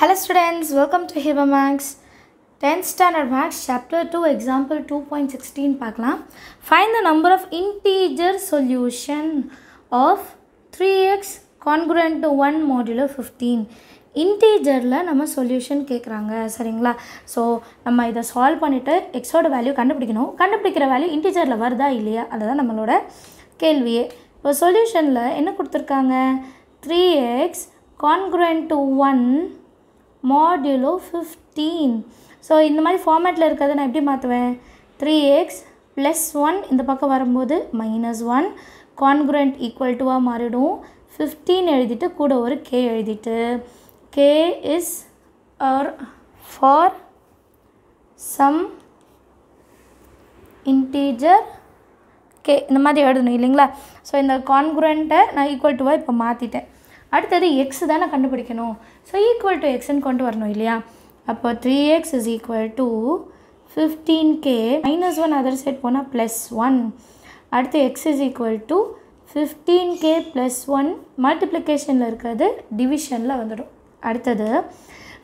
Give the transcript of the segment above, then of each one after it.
Hello students welcome to ஹிப maths tenth standard maths chapter two example two point sixteen பார்க்கலாம். Find the number of integer solution of three x congruent to one modulo fifteen இன்டீஜரில் நம்ம solution கேட்குறாங்க சரிங்களா? So நம்ம இதை solve பண்ணிவிட்டு எக்ஸோட value கண்டுபிடிக்கணும். கண்டுபிடிக்கிற வேல்யூ இன்டீஜரில் வருதா இல்லையா? அதுதான் நம்மளோட கேள்வியே. இப்போ சொல்யூஷனில் என்ன கொடுத்துருக்காங்க? Three x congruent one modulo fifteen so இந்த மாதிரி ஃபார்மேட்டில் இருக்கிறத நான் எப்படி மாற்றுவேன் த்ரீ எக்ஸ் ப்ளஸ் ஒன் இந்த பக்கம் வரும்போது மைனஸ் ஒன் கான்குரண்ட் ஈக்குவல் டுவாக மாறிடும். ஃபிஃப்டீன் எழுதிட்டு கூட ஒரு கே எழுதிட்டு. K is are for some integer K இந்த மாதிரி எழுதணும் இல்லைங்களா? ஸோ இந்த கான்குரண்ட்டை நான் ஈக்குவல் டுவாக இப்போ மாற்றிட்டேன் அடுத்தது எக்ஸ் தானே கண்டுபிடிக்கணும். ஸோ ஈக்குவல் டு எக்ஸ்ன்னு கொண்டு வரணும் இல்லையா? அப்போ three x is equal to fifteen K minus one other side போனால் ப்ளஸ் ஒன் அடுத்து x is equal to fifteen K plus one மல்டிப்ளிகேஷனில் இருக்கிறது டிவிஷனில் வந்துடும். அடுத்தது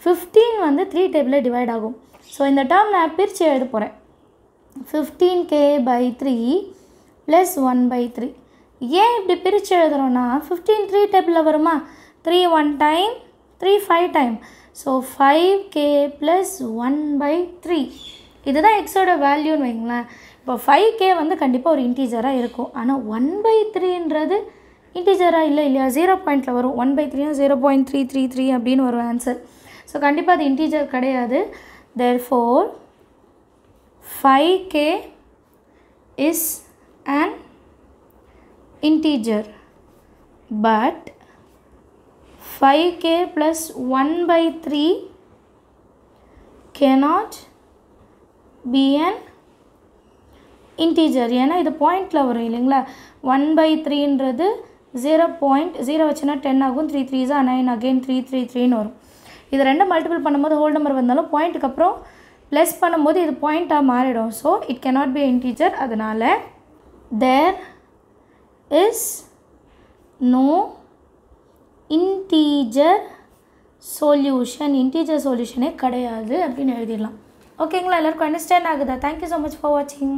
ஃபிஃப்டீன் வந்து த்ரீ டேபிளில் டிவைட் ஆகும். ஸோ இந்த டேர்ம் நான் பிரித்து எழுத போகிறேன் fifteen K by three plus one by three ஏன் இப்படி பிரித்து எழுதுகிறோன்னா ஃபிஃப்டீன் த்ரீ டேபிளில் வருமா? Three one time three five time so five K plus one by three இதுதான் எக்ஸோட வேல்யூன்னு வைங்களேன். இப்போ ஃபைவ் கே வந்து கண்டிப்பாக ஒரு இன்டீஜராக இருக்கும். ஆனால் ஒன் பை த்ரீன்றது இன்டீஜராக இல்லை இல்லையா? ஜீரோ பாயிண்ட்டில் வரும். One by த்ரீனா zero point three three three அப்படின்னு வரும் ஆன்சர் ஸோ கண்டிப்பாக அது இன்டீஜர் கிடையாது. Therefore five K is integer. But 5k plus 1 by 3 cannot be an integer ஏன்னா இது பாயிண்டில் வரும் இல்லைங்களா? ஒன் பை த்ரீன்றது ஜீரோ பாயிண்ட் ஜீரோ வச்சுன்னா டென் ஆகும் த்ரீ த்ரீஸா நைன் அகெயின் த்ரீ த்ரீ த்ரீன்னு வரும். இது ரெண்டும் மல்டிபிள் பண்ணும்போது ஹோல் நம்பர் வந்தாலும் பாயிண்ட்டுக்கு அப்புறம் ப்ளஸ் பண்ணும்போது இது பாயிண்ட்டாக மாறிடும். So it cannot be integer அதனால் there is no integer solution integer சொல்யூஷனே கிடையாது அப்படின்னு எழுதிடலாம். ஓகேங்களா எல்லாருக்கும் அண்டர்ஸ்டாண்ட் ஆகுதா? தேங்க்யூ ஸோ மச் ஃபார் வாட்சிங்